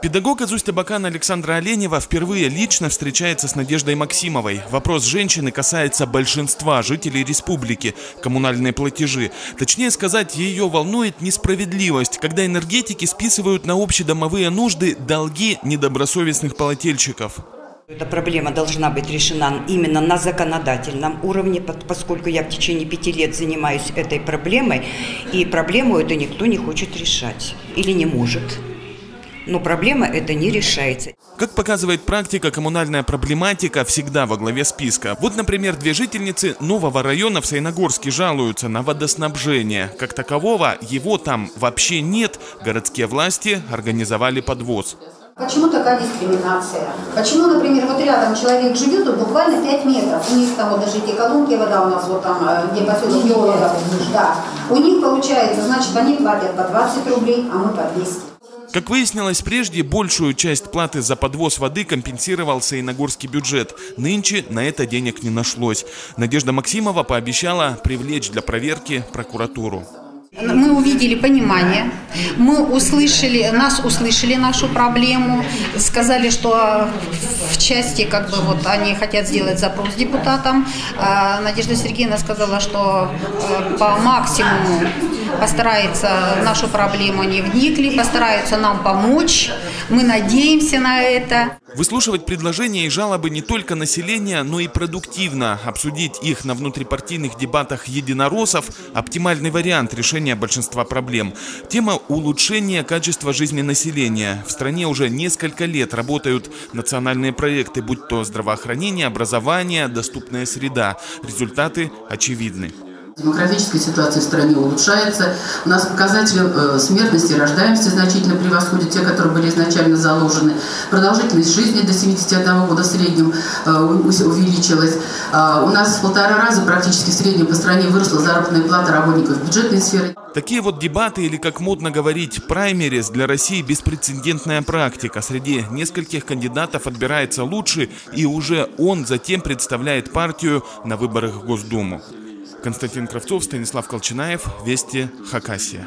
Педагог из Усть-Абакана Александра Оленева впервые лично встречается с Надеждой Максимовой. Вопрос женщины касается большинства жителей республики – коммунальные платежи. Точнее сказать, ее волнует несправедливость, когда энергетики списывают на общедомовые нужды долги недобросовестных плательщиков. Эта проблема должна быть решена именно на законодательном уровне, поскольку я в течение пяти лет занимаюсь этой проблемой, и проблему эту никто не хочет решать или не может но проблема эта не решается. Как показывает практика, коммунальная проблематика всегда во главе списка. Вот, например, две жительницы нового района в Сайногорске жалуются на водоснабжение. Как такового, его там вообще нет. Городские власти организовали подвоз. Почему такая дискриминация? Почему, например, вот рядом человек живет, тут буквально 5 метров, у них там вот даже эти колонки, вода у нас вот там, э, где поселок геологов, да, у них получается, значит, они платят по 20 рублей, а мы по 200. Как выяснилось прежде, большую часть платы за подвоз воды компенсировал Саиногорский бюджет. Нынче на это денег не нашлось. Надежда Максимова пообещала привлечь для проверки прокуратуру. Мы увидели понимание, мы услышали, нас услышали нашу проблему, сказали, что в части, как бы вот они хотят сделать запрос депутатам. А Надежда Сергеевна сказала, что э, по максимуму постарается нашу проблему не вникли, постараются нам помочь. Мы надеемся на это. Выслушивать предложения и жалобы не только населения, но и продуктивно. Обсудить их на внутрипартийных дебатах единороссов – оптимальный вариант решения большинства проблем. Тема улучшения качества жизни населения. В стране уже несколько лет работают национальные проекты, будь то здравоохранение, образование, доступная среда. Результаты очевидны. Демографическая ситуация в стране улучшается. У нас показатели э, смертности и рождаемости значительно превосходят те, которые были изначально заложены. Продолжительность жизни до 71 года в среднем э, увеличилась. Э, у нас в полтора раза практически в среднем по стране выросла заработная плата работников бюджетной сферы. Такие вот дебаты, или как модно говорить, праймерис для России беспрецедентная практика. Среди нескольких кандидатов отбирается лучший, и уже он затем представляет партию на выборах в Госдуму. Константин Кравцов, Станислав Колчинаев, Вести, Хакасия.